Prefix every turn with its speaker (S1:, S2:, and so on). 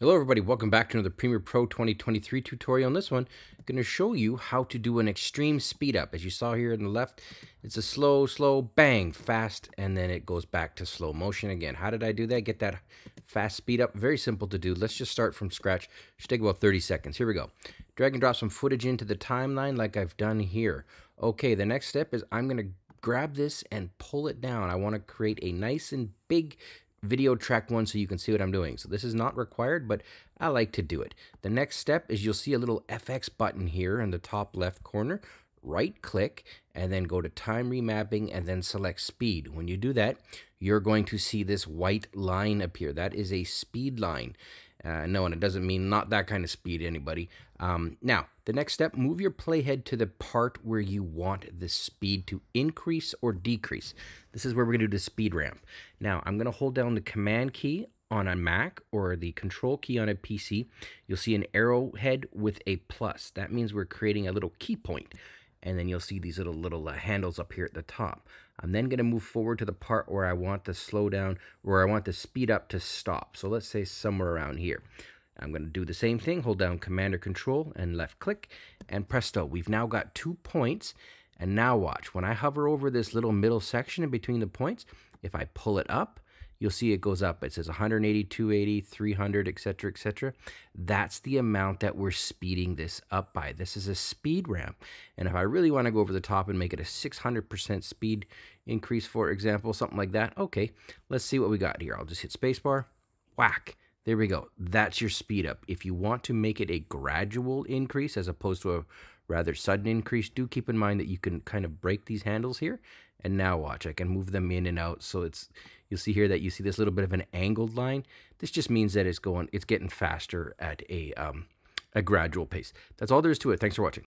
S1: Hello everybody, welcome back to another Premiere Pro 2023 tutorial. In this one, I'm going to show you how to do an extreme speed up. As you saw here on the left, it's a slow, slow, bang, fast, and then it goes back to slow motion again. How did I do that? Get that fast speed up? Very simple to do. Let's just start from scratch. Should take about 30 seconds. Here we go. Drag and drop some footage into the timeline like I've done here. Okay, the next step is I'm going to grab this and pull it down. I want to create a nice and big video track one so you can see what I'm doing. So this is not required, but I like to do it. The next step is you'll see a little FX button here in the top left corner. Right click and then go to time remapping and then select speed. When you do that, you're going to see this white line appear. That is a speed line. Uh, no, and it doesn't mean not that kind of speed, anybody. Um, now, the next step, move your playhead to the part where you want the speed to increase or decrease. This is where we're going to do the speed ramp. Now, I'm going to hold down the command key on a Mac or the control key on a PC. You'll see an arrowhead with a plus. That means we're creating a little key point and then you'll see these little little uh, handles up here at the top. I'm then going to move forward to the part where I want the slow down, where I want the speed up to stop. So let's say somewhere around here. I'm going to do the same thing, hold down Command or Control and left click, and presto, we've now got two points. And now watch, when I hover over this little middle section in between the points, if I pull it up, you'll see it goes up. It says 180, 280, 300, etc., etc. That's the amount that we're speeding this up by. This is a speed ramp. And if I really want to go over the top and make it a 600% speed increase, for example, something like that, okay, let's see what we got here. I'll just hit spacebar, whack. There we go. That's your speed up. If you want to make it a gradual increase as opposed to a rather sudden increase, do keep in mind that you can kind of break these handles here. And now watch, I can move them in and out. So it's you'll see here that you see this little bit of an angled line. This just means that it's going, it's getting faster at a um, a gradual pace. That's all there is to it. Thanks for watching.